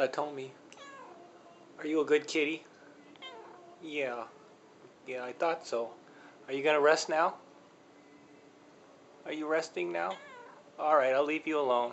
Uh, Satomi, are you a good kitty? Yeah. Yeah, I thought so. Are you gonna rest now? Are you resting now? Alright, I'll leave you alone.